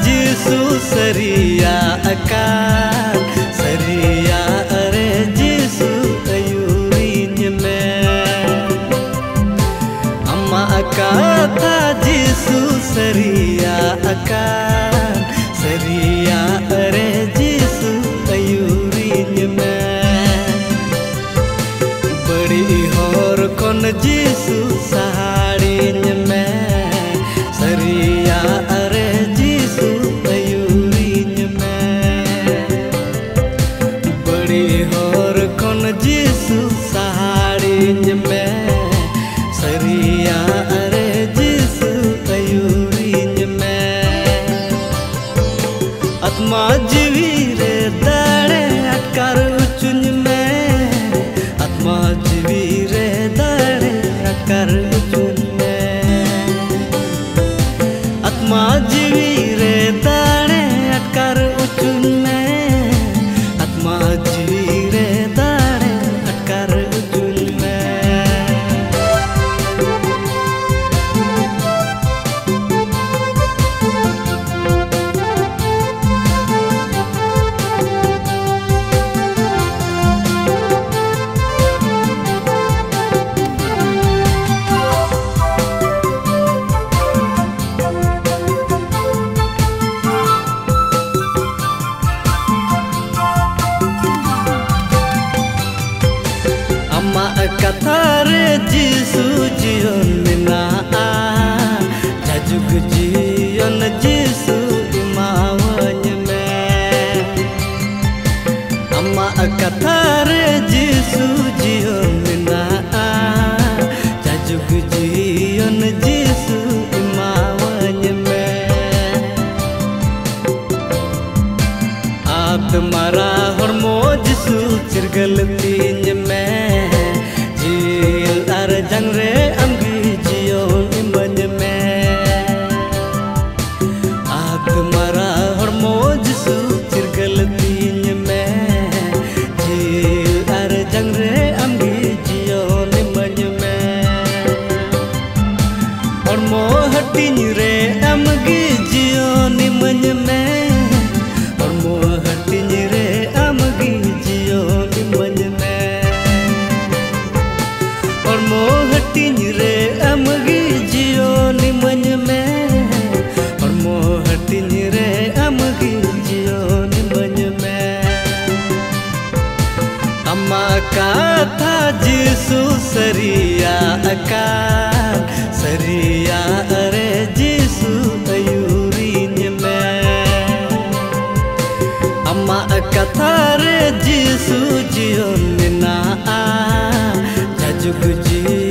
jisu seria akan seria are jisu ayurinya me amma akata jisu seria akan seria are jisu saharinya me seria are jisu ayurinya me आत्मा जीवी रे दाड़े अटकर उचुन में आत्मा जीवी रे दाड़े उचुन में आत्मा जीवी katar jisu jion na jajuk jion jisu imawanya me. Amma katar jisu jion na jajuk jion jisu imawanya me ab tumara जिसु तीन में। झील अर जंग रे अंगी जियो इमन में। आ तुम्हारा हरमो जिसु चिरगल तीन में। झील अर जंग अंगी जियो इमन में। और मोहटिन रे कथा जिस सरिया अरे जिस अयूरीन में। अमा कथा रिसु जी उला अज जी